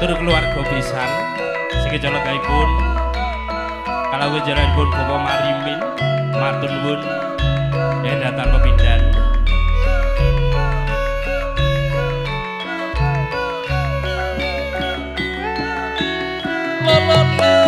Katur keluarga pisan. Sing kecolekaipun kalau jalanipun Bapak Marimin matur nuwun eh datang pepindhan Esuk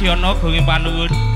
nó nasional Bengi Panuwun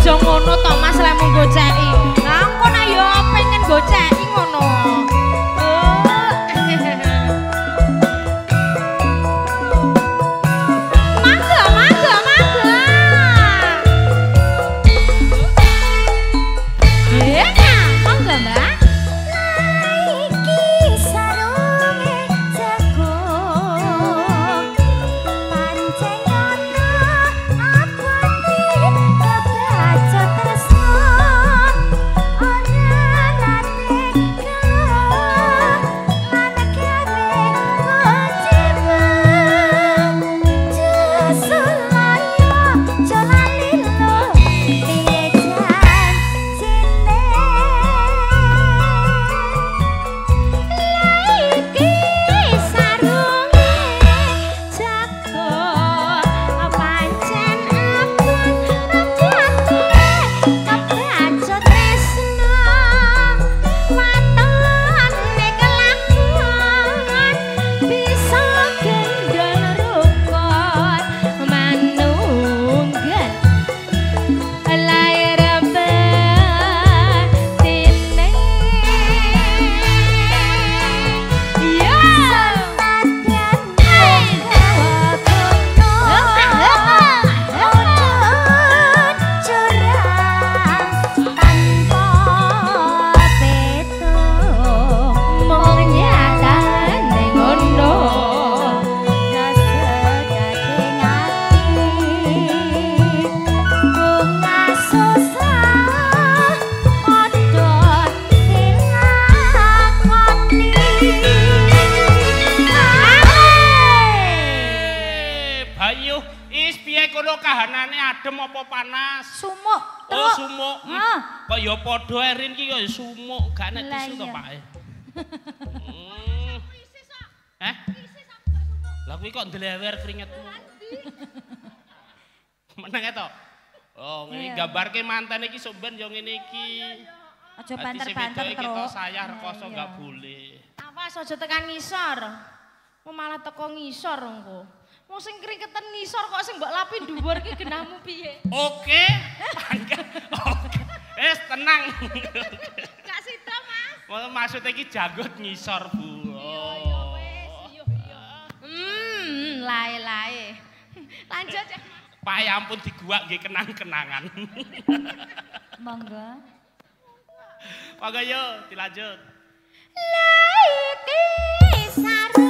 aja ngono to Mas lemu goceki. Lah engko nek yo pengen gocek Hmm. Kok ya padha Erin ki ya sumuk, gak nek tisu to. Pak. Hmm. Eh? Lah kuwi kok ndelewer keringetmu. Meneng to? Oh, ngene gambarke mantan iki sok ben yo ngene iki. Aja Dadi banter-banter iki terus. sayar koso gak boleh. Awas aja tekan ngisor. Mau malah teko ngisor engko. Mau sing keringetan ngisor kok sing mbok lapi dhuwur ki genahmu piye? Oke. Oke. Wes tenang. Gak sida, Mas. Mau maksudnya iki janggut ngisor, Bu. Oh. Hmm, lae-lae. Lanjut ya, Mas. Pak ya ampun diguak nggih kenang-kenangan. Monggo. Monggo yo dilanjut. Laiki sarunge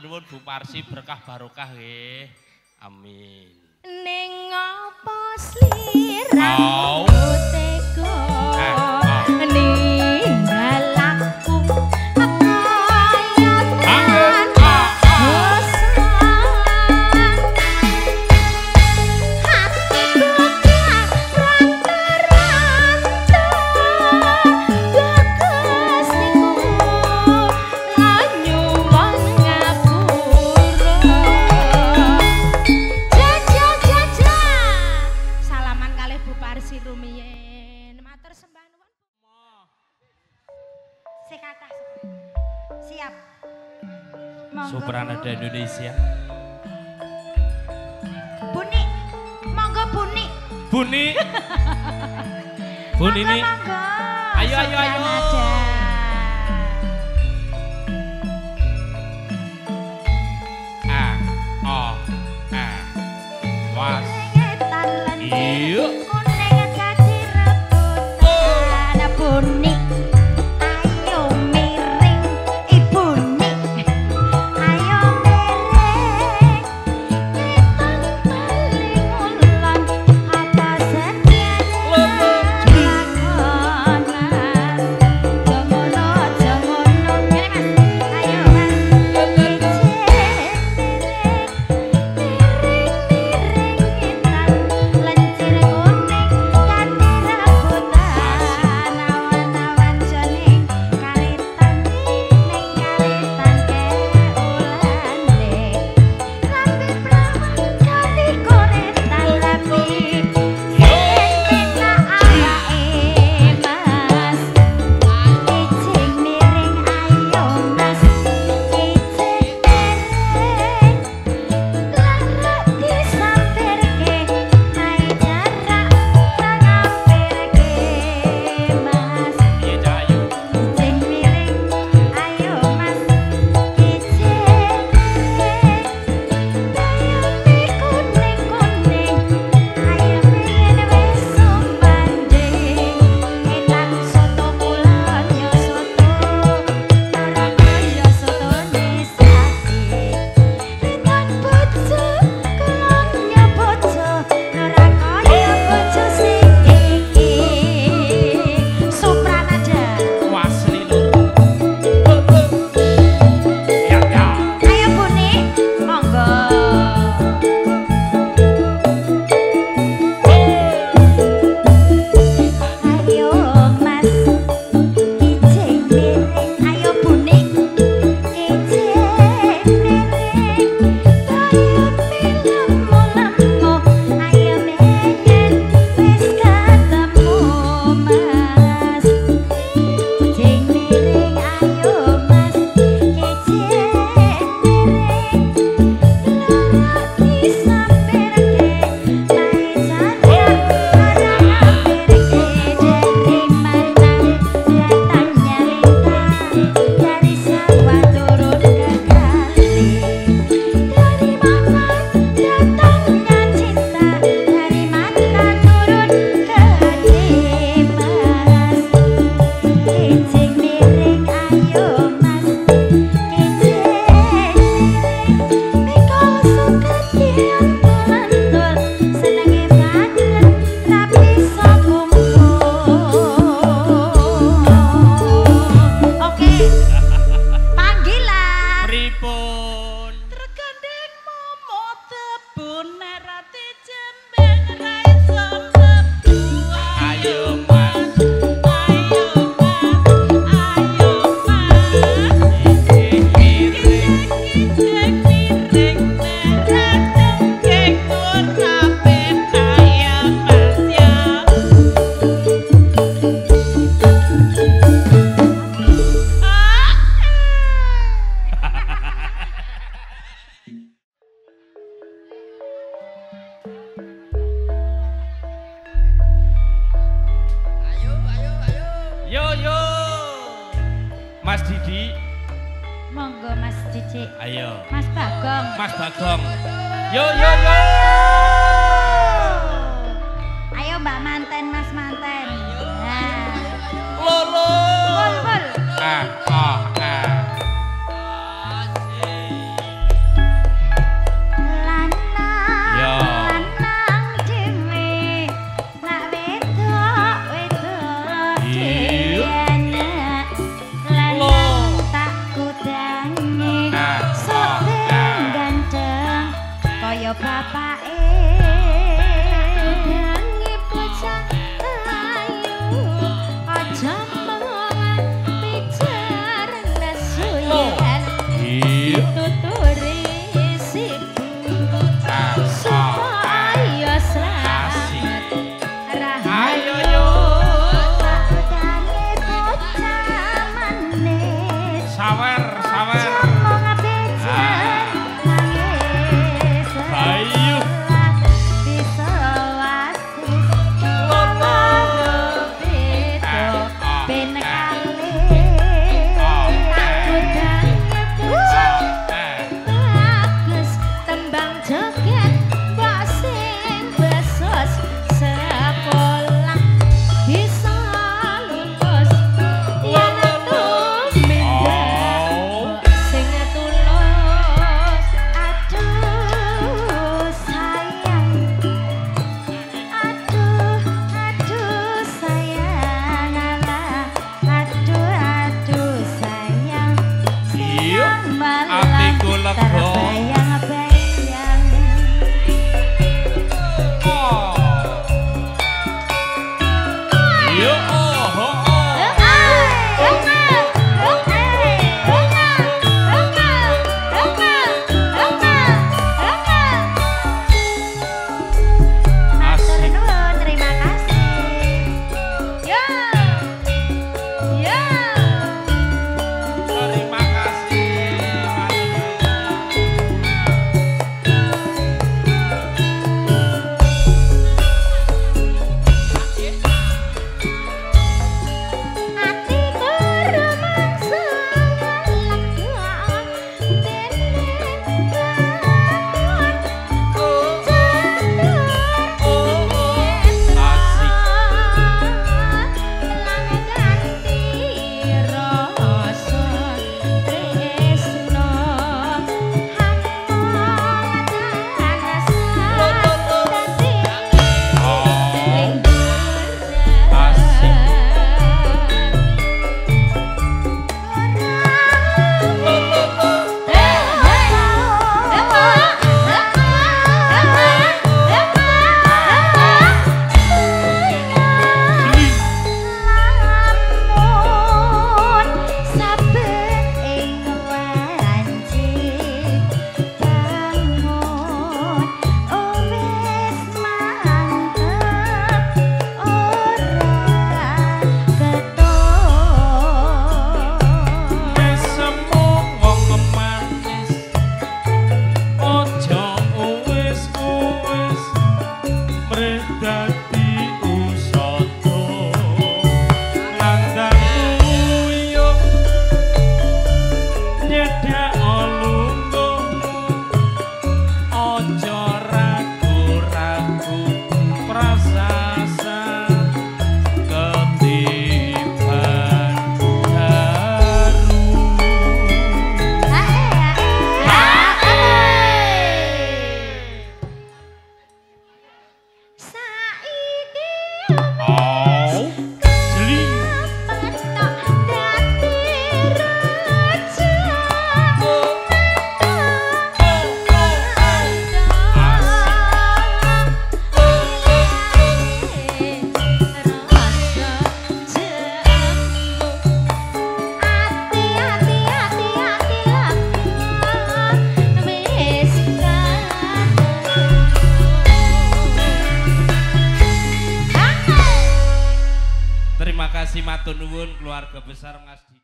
nuwun Bu Parsi berkah barokah nggih. Amin. Ning apa slirang oh.